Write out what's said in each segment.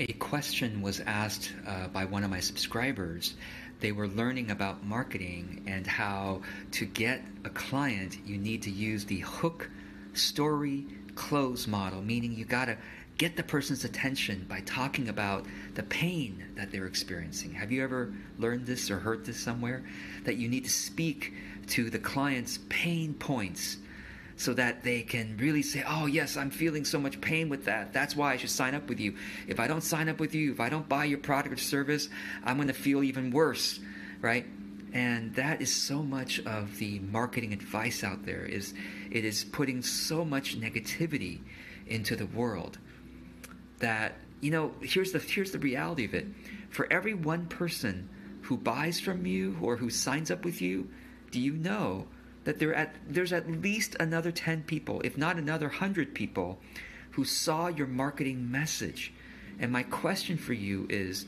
A question was asked uh, by one of my subscribers. They were learning about marketing and how to get a client, you need to use the hook, story, close model, meaning you got to get the person's attention by talking about the pain that they're experiencing. Have you ever learned this or heard this somewhere? That you need to speak to the client's pain points so that they can really say, Oh, yes, I'm feeling so much pain with that. That's why I should sign up with you. If I don't sign up with you, if I don't buy your product or service, I'm going to feel even worse, right? And that is so much of the marketing advice out there is it is putting so much negativity into the world that you know here's the here's the reality of it for every one person who buys from you or who signs up with you do you know that there at there's at least another 10 people if not another 100 people who saw your marketing message. And my question for you is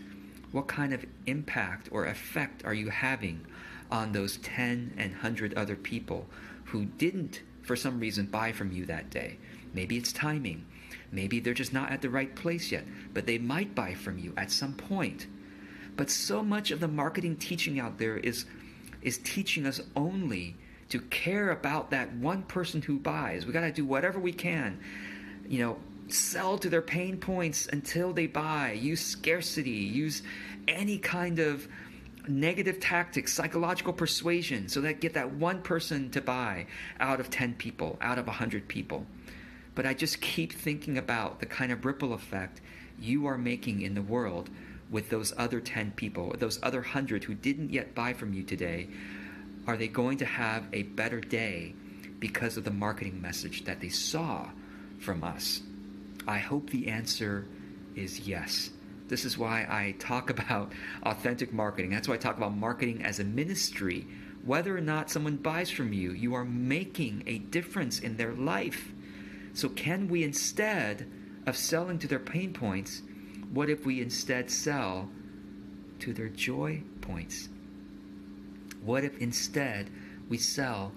what kind of impact or effect are you having on those 10 and 100 other people who didn't for some reason buy from you that day? Maybe it's timing. Maybe they're just not at the right place yet, but they might buy from you at some point. But so much of the marketing teaching out there is is teaching us only to care about that one person who buys. We got to do whatever we can. You know, sell to their pain points until they buy. Use scarcity, use any kind of negative tactics, psychological persuasion, so that get that one person to buy out of 10 people, out of 100 people. But I just keep thinking about the kind of ripple effect you are making in the world with those other 10 people, those other 100 who didn't yet buy from you today. Are they going to have a better day because of the marketing message that they saw from us? I hope the answer is yes. This is why I talk about authentic marketing. That's why I talk about marketing as a ministry. Whether or not someone buys from you, you are making a difference in their life. So, can we instead of selling to their pain points, what if we instead sell to their joy points? What if instead we sell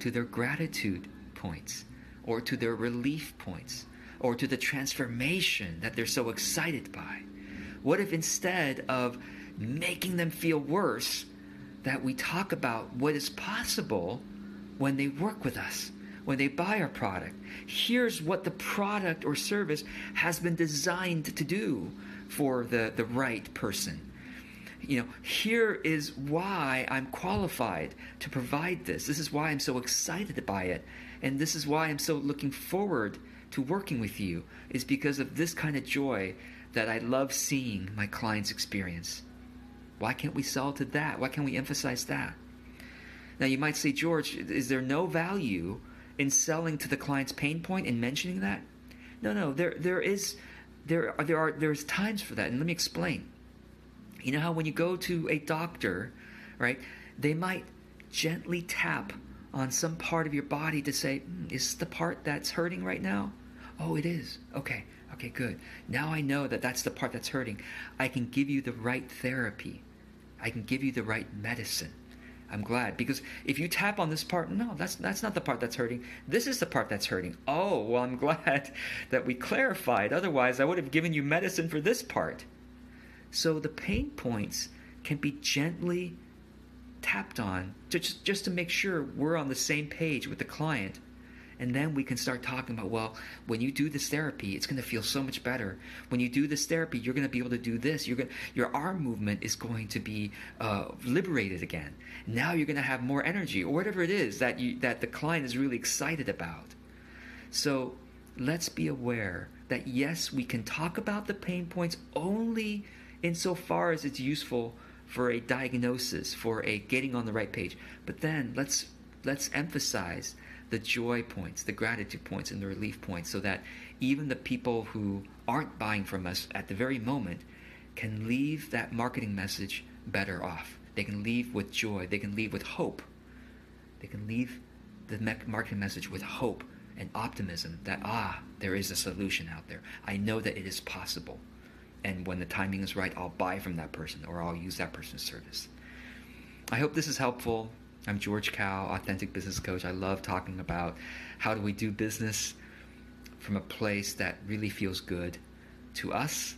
to their gratitude points or to their relief points or to the transformation that they're so excited by? What if instead of making them feel worse, that we talk about what is possible when they work with us? when they buy our product. Here's what the product or service has been designed to do for the, the right person. You know, here is why I'm qualified to provide this. This is why I'm so excited by it. And this is why I'm so looking forward to working with you, is because of this kind of joy that I love seeing my clients experience. Why can't we sell to that? Why can't we emphasize that? Now, you might say, George, is there no value in selling to the client's pain point and mentioning that? No, no, there there is there are, there are there's times for that, and let me explain. You know how when you go to a doctor, right, they might gently tap on some part of your body to say, mm, "Is the part that's hurting right now?" Oh, it is. Okay, okay, good. Now I know that that's the part that's hurting. I can give you the right therapy. I can give you the right medicine. I'm glad because if you tap on this part, no, that's that's not the part that's hurting. This is the part that's hurting. Oh, well, I'm glad that we clarified. Otherwise, I would have given you medicine for this part. So the pain points can be gently tapped on to just, just to make sure we're on the same page with the client and then we can start talking about, well, when you do this therapy, it's going to feel so much better. When you do this therapy, you're going to be able to do this. You're going, your arm movement is going to be uh, liberated again. Now you're going to have more energy, or whatever it is that you that the client is really excited about. So let's be aware that yes, we can talk about the pain points only insofar as it's useful for a diagnosis, for a getting on the right page. But then let's let's emphasize the joy points, the gratitude points, and the relief points so that even the people who aren't buying from us at the very moment can leave that marketing message better off. They can leave with joy. They can leave with hope. They can leave the marketing message with hope and optimism that, ah, there is a solution out there. I know that it is possible. And when the timing is right, I'll buy from that person or I'll use that person's service. I hope this is helpful. I'm George Kao, authentic business coach. I love talking about how do we do business from a place that really feels good to us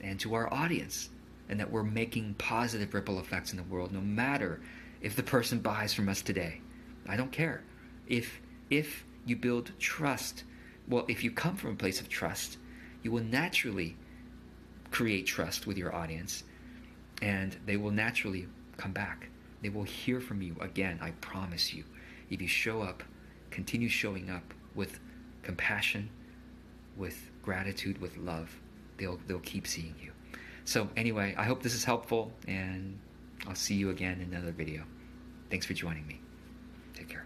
and to our audience, and that we're making positive ripple effects in the world no matter if the person buys from us today. I don't care. If if you build trust, well, if you come from a place of trust, you will naturally create trust with your audience and they will naturally come back. They will hear from you again, I promise you. If you show up, continue showing up with compassion, with gratitude, with love, they'll they'll keep seeing you. So anyway, I hope this is helpful and I'll see you again in another video. Thanks for joining me. Take care.